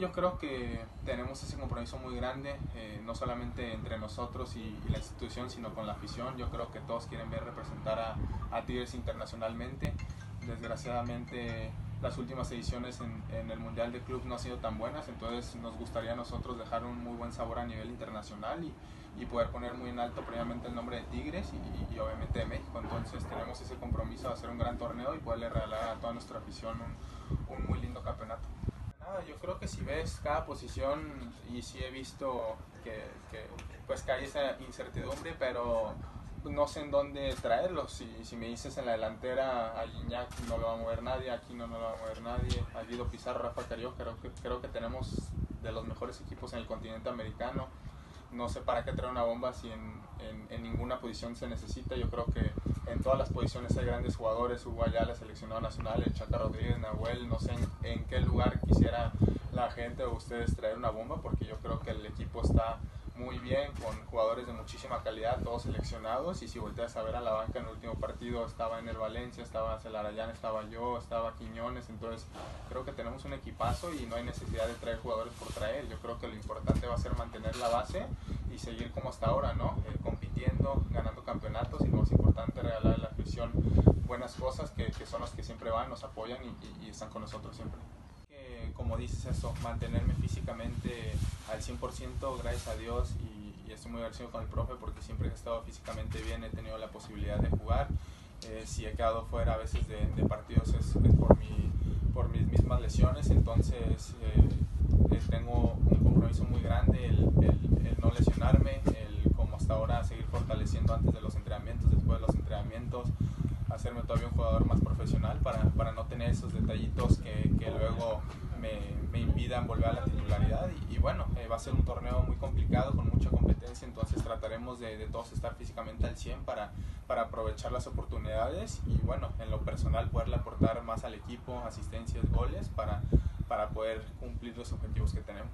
Yo creo que tenemos ese compromiso muy grande, eh, no solamente entre nosotros y, la institución, sino con la afición. Yo creo que todos quieren ver representar a, Tigres internacionalmente. Desgraciadamente las últimas ediciones en, el Mundial de Club no han sido tan buenas, entonces nos gustaría a nosotros dejar un muy buen sabor a nivel internacional y, poder poner muy en alto previamente el nombre de Tigres y, obviamente de México. Entonces tenemos ese compromiso de hacer un gran torneo y poderle regalar a toda nuestra afición un muy lindo campeonato yo creo que si ves cada posición y sí he visto que, pues que hay esa incertidumbre, pero no sé en dónde traerlos. Si, si me dices en la delantera, a Iñak no lo va a mover nadie, aquí no, no lo va a mover nadie, a Guido Pizarro, Rafa Cario, creo que, creo que tenemos de los mejores equipos en el continente americano. No sé para qué traer una bomba si en, ninguna posición se necesita. Yo creo que en todas las posiciones hay grandes jugadores, Hugo Ayala, seleccionado nacional, el Chaca Rodríguez, Nahuel, no sé en, quisiera la gente o ustedes traer una bomba, porque yo creo que el equipo está muy bien, con jugadores de muchísima calidad, todos seleccionados, y si volteas a ver a la banca en el último partido, estaba en el Valencia, estaba Celarayán, estaba yo, estaba Quiñones, entonces creo que tenemos un equipazo y no hay necesidad de traer jugadores por traer, yo creo que lo importante va a ser mantener la base y seguir como hasta ahora, ¿no? Eh, compitiendo, ganando campeonatos y lo más importante, regalar a la afición buenas cosas que, son los que siempre van, nos apoyan y están con nosotros siempre. Eh, como dices eso, mantenerme físicamente al 100%, gracias a Dios, y, y, estoy muy agradecido con el profe porque siempre he estado físicamente bien, he tenido la posibilidad de jugar. Eh, si he quedado fuera a veces de, de partidos es, es, por, mi, por mis mismas lesiones, entonces eh, tengo un compromiso muy grande el, el, el no lesionarme, el como hasta ahora seguir fortaleciendo antes de los entrenamientos, después de los entrenamientos, hacerme todavía un jugador más profesional para, para no tener esos detallitos que, que luego me, me, impidan volver a la titularidad. Y, bueno, eh, va a ser un torneo muy complicado con mucha competencia, entonces trataremos de, de, todos estar físicamente al 100 para, para aprovechar las oportunidades y bueno, en lo personal poderle aportar más al equipo, asistencias, goles para, para poder cumplir los objetivos que tenemos.